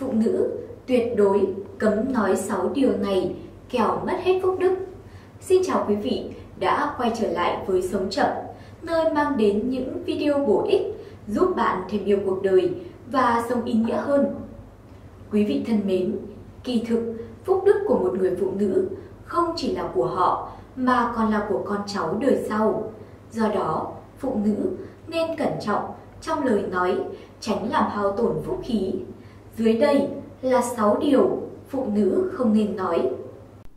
phụ nữ tuyệt đối cấm nói 6 điều này kẻo mất hết phúc đức. Xin chào quý vị đã quay trở lại với Sống Chậm, nơi mang đến những video bổ ích giúp bạn thêm yêu cuộc đời và sống ý nghĩa hơn. Quý vị thân mến, kỳ thực phúc đức của một người phụ nữ không chỉ là của họ mà còn là của con cháu đời sau. Do đó, phụ nữ nên cẩn trọng trong lời nói, tránh làm hao tổn phúc khí. Dưới đây là 6 điều phụ nữ không nên nói.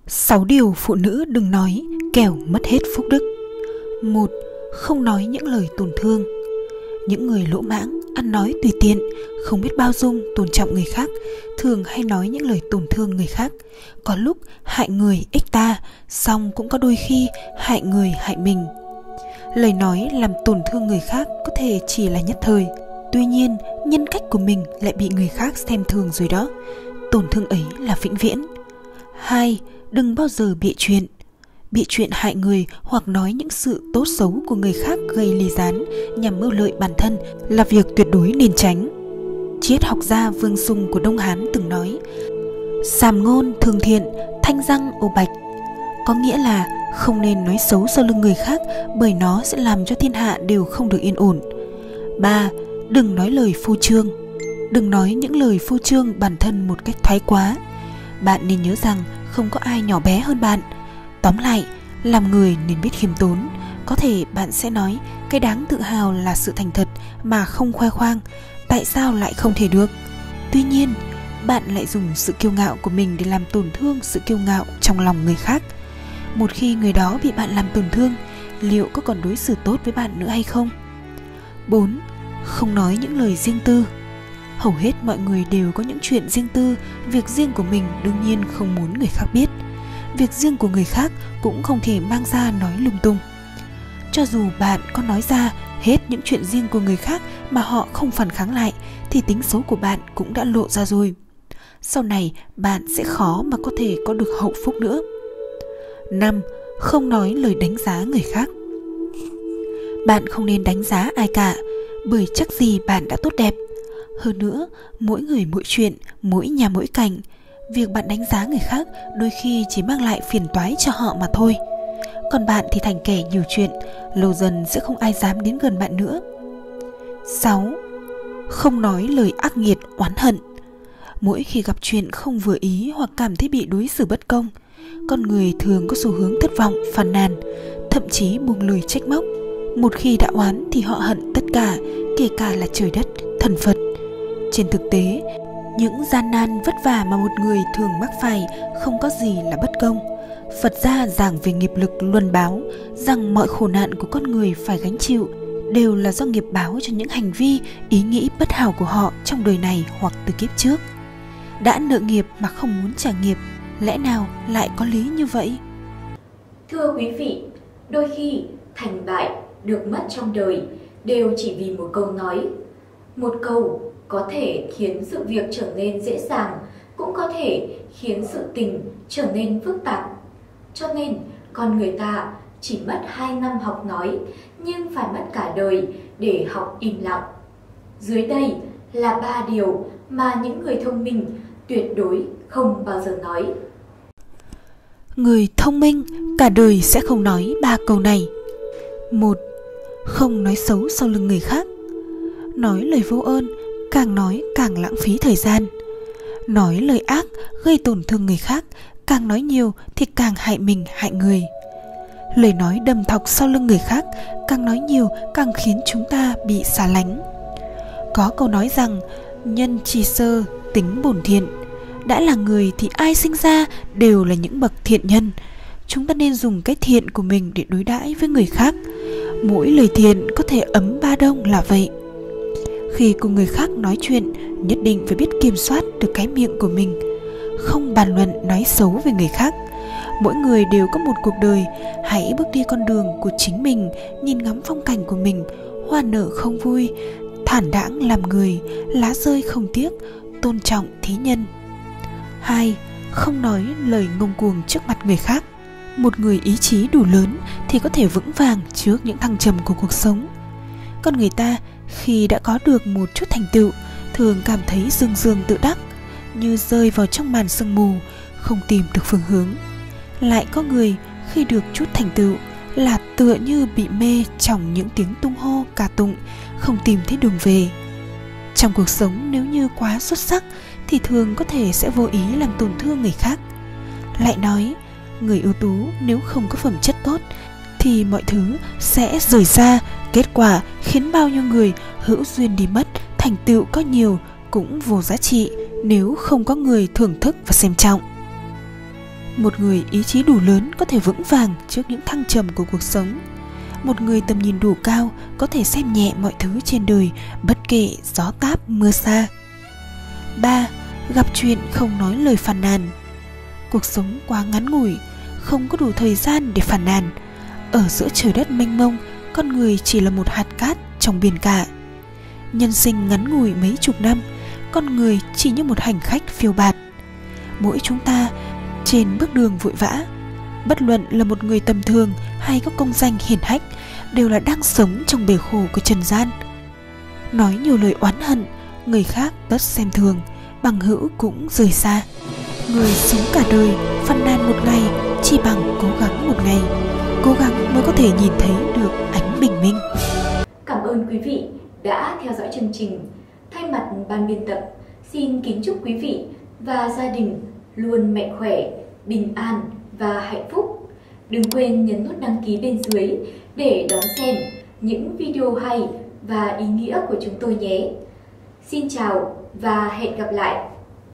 6 điều phụ nữ đừng nói, kẻo mất hết phúc đức. 1. Không nói những lời tổn thương. Những người lỗ mãng, ăn nói tùy tiện, không biết bao dung, tôn trọng người khác, thường hay nói những lời tổn thương người khác. Có lúc hại người ích ta, song cũng có đôi khi hại người hại mình. Lời nói làm tổn thương người khác có thể chỉ là nhất thời, tuy nhiên nhân cách của mình lại bị người khác xem thường rồi đó. Tổn thương ấy là vĩnh viễn. 2. Đừng bao giờ bịa chuyện bị chuyện hại người hoặc nói những sự tốt xấu của người khác gây ly gián nhằm mưu lợi bản thân là việc tuyệt đối nên tránh. Triết học gia Vương Sung của Đông Hán từng nói Sàm ngôn thường thiện, thanh răng ô bạch Có nghĩa là không nên nói xấu sau lưng người khác bởi nó sẽ làm cho thiên hạ đều không được yên ổn. 3. Đừng nói lời phô trương Đừng nói những lời phô trương bản thân một cách thái quá. Bạn nên nhớ rằng không có ai nhỏ bé hơn bạn – Tóm lại, làm người nên biết khiêm tốn. Có thể bạn sẽ nói cái đáng tự hào là sự thành thật mà không khoe khoang. Tại sao lại không thể được? Tuy nhiên, bạn lại dùng sự kiêu ngạo của mình để làm tổn thương sự kiêu ngạo trong lòng người khác. Một khi người đó bị bạn làm tổn thương, liệu có còn đối xử tốt với bạn nữa hay không? 4. Không nói những lời riêng tư. Hầu hết mọi người đều có những chuyện riêng tư, việc riêng của mình đương nhiên không muốn người khác biết – việc riêng của người khác cũng không thể mang ra nói lung tung. Cho dù bạn có nói ra hết những chuyện riêng của người khác mà họ không phản kháng lại thì tính xấu của bạn cũng đã lộ ra rồi. Sau này bạn sẽ khó mà có thể có được hậu phúc nữa. Năm Không nói lời đánh giá người khác. Bạn không nên đánh giá ai cả. Bởi chắc gì bạn đã tốt đẹp. Hơn nữa, mỗi người mỗi chuyện, mỗi nhà mỗi cảnh việc bạn đánh giá người khác đôi khi chỉ mang lại phiền toái cho họ mà thôi. Còn bạn thì thành kẻ nhiều chuyện lâu dần sẽ không ai dám đến gần bạn nữa. 6. Không nói lời ác nghiệt oán hận. Mỗi khi gặp chuyện không vừa ý hoặc cảm thấy bị đối xử bất công Con người thường có xu hướng thất vọng, phàn nàn Thậm chí buông lời trách móc. Một khi đã oán thì họ hận tất cả Kể cả là trời đất, thần Phật. Trên thực tế, những gian nan vất vả mà một người thường mắc phải không có gì là bất công. Phật gia giảng về nghiệp lực luân báo rằng mọi khổ nạn của con người phải gánh chịu đều là do nghiệp báo cho những hành vi ý nghĩ bất hảo của họ trong đời này hoặc từ kiếp trước. Đã nợ nghiệp mà không muốn trả nghiệp lẽ nào lại có lý như vậy? Thưa quý vị đôi khi thành bại được mất trong đời đều chỉ vì một câu nói một câu có thể khiến sự việc trở nên dễ dàng, cũng có thể khiến sự tình trở nên phức tạp. Cho nên, con người ta chỉ mất 2 năm học nói, nhưng phải mất cả đời để học im lặng. Dưới đây là ba điều mà những người thông minh tuyệt đối không bao giờ nói. Người thông minh cả đời sẽ không nói ba câu này. một không nói xấu sau lưng người khác. Nói lời vô ơn, càng nói càng lãng phí thời gian. Nói lời ác gây tổn thương người khác, càng nói nhiều thì càng hại mình, hại người. Lời nói đầm thọc sau lưng người khác, càng nói nhiều càng khiến chúng ta bị xa lánh. Có câu nói rằng, nhân chi sơ, tính bổn thiện. Đã là người thì ai sinh ra đều là những bậc thiện nhân. Chúng ta nên dùng cái thiện của mình để đối đãi với người khác mỗi lời thiền có thể ấm ba đông là vậy. Khi cùng người khác nói chuyện, nhất định phải biết kiểm soát được cái miệng của mình, không bàn luận, nói xấu về người khác. Mỗi người đều có một cuộc đời, hãy bước đi con đường của chính mình, nhìn ngắm phong cảnh của mình, hoa nở không vui, thản đãng làm người, lá rơi không tiếc, tôn trọng thí nhân. Hai, không nói lời ngông cuồng trước mặt người khác một người ý chí đủ lớn thì có thể vững vàng trước những thăng trầm của cuộc sống con người ta khi đã có được một chút thành tựu thường cảm thấy dương dương tự đắc như rơi vào trong màn sương mù, không tìm được phương hướng. Lại có người khi được chút thành tựu là tựa như bị mê trong những tiếng tung hô ca tụng, không tìm thấy đường về. Trong cuộc sống nếu như quá xuất sắc thì thường có thể sẽ vô ý làm tổn thương người khác. Lại nói, người ưu tú nếu không có phẩm chất tốt thì mọi thứ sẽ rời ra, kết quả khiến bao nhiêu người hữu duyên đi mất, thành tựu có nhiều cũng vô giá trị nếu không có người thưởng thức và xem trọng. Một người ý chí đủ lớn có thể vững vàng trước những thăng trầm của cuộc sống. Một người tầm nhìn đủ cao có thể xem nhẹ mọi thứ trên đời bất kể gió táp mưa xa. 3. Gặp chuyện không nói lời phàn nàn. Cuộc sống quá ngắn ngủi, không có đủ thời gian để phản nàn. Ở giữa trời đất mênh mông, con người chỉ là một hạt cát trong biển cả. Nhân sinh ngắn ngủi mấy chục năm, con người chỉ như một hành khách phiêu bạt. Mỗi chúng ta trên bước đường vội vã, bất luận là một người tầm thường hay có công danh hiển hách, đều là đang sống trong bể khổ của trần gian. Nói nhiều lời oán hận, người khác tất xem thường, bằng hữu cũng rời xa. Người sống cả đời, phàn nàn một ngày, chỉ bằng cố gắng một ngày. Cố gắng mới có thể nhìn thấy được ánh bình minh. Cảm ơn quý vị đã theo dõi chương trình. Thay mặt ban biên tập, xin kính chúc quý vị và gia đình luôn mạnh khỏe, bình an và hạnh phúc. Đừng quên nhấn nút đăng ký bên dưới để đón xem những video hay và ý nghĩa của chúng tôi nhé. Xin chào và hẹn gặp lại!